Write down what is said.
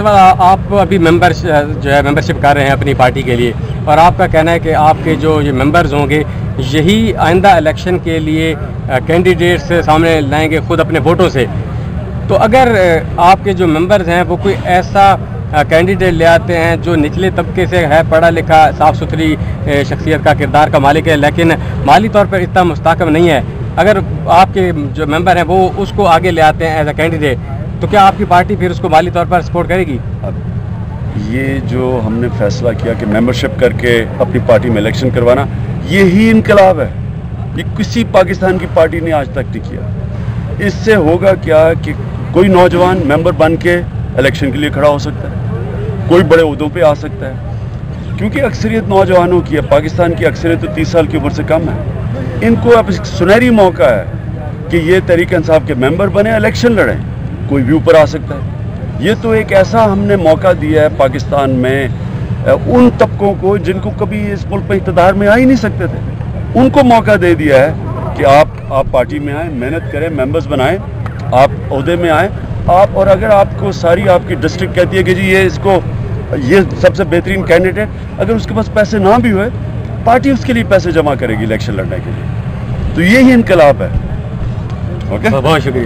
वक्त आप अभी मेंबर जो है मेंबरशिप कर रहे हैं अपनी पार्टी के लिए और आपका कहना है कि आपके जो ये मेंबर्स होंगे, यही आइंदा इलेक्शन के लिए कैंडिडेट्स सामने लाएँगे खुद अपने वोटों से। तो अगर आपके जो मेंबर्स हैं, वो कोई ऐसा कैंडिडेट ले आते हैं जो निचले तबके से है, पढ़ा लिखा, साफ़ सुथरी शख्सियत का किरदार का मालिक है, लेकिन माली तौर पर इतना मुस्तकम नहीं है। अगर आपके जो मेंबर हैं, वो उसको आगे ले आते हैं एज अ कैंडिडेट तो क्या आपकी पार्टी फिर उसको माली तौर पर सपोर्ट करेगी? ये जो हमने फैसला किया कि मेंबरशिप करके अपनी पार्टी में इलेक्शन करवाना यही इनकलाब है। ये किसी पाकिस्तान की पार्टी ने आज तक नहीं किया। इससे होगा क्या कि कोई नौजवान मेंबर बन के इलेक्शन के लिए खड़ा हो सकता है। कोई बड़े उहदों पे आ सकता है। क्योंकि अक्सरियत नौजवानों की है पाकिस्तान की अक्सरियत तो तीस साल की उम्र से कम है। इनको अब सुनहरी मौका है कि ये तरीक इंसाफ के मेंबर बने इलेक्शन लड़ें। कोई भी ऊपर आ सकता है। ये तो एक ऐसा हमने मौका दिया है पाकिस्तान में उन तबकों को जिनको कभी इस मुल्क में इकतदार में आ ही नहीं सकते थे। उनको मौका दे दिया है कि आप आप पार्टी में आए, मेहनत करें, मेंबर्स बनाएँ, आप अहदे में आए। आप, और अगर आपको सारी आपकी डिस्ट्रिक्ट कहती है कि जी ये इसको, ये सबसे बेहतरीन कैंडिडेट अगर उसके पास पैसे ना भी हुए, पार्टी उसके लिए पैसे जमा करेगी इलेक्शन लड़ने के लिए। तो यही इनकलाब है। ओके? बहुत शुक्रिया।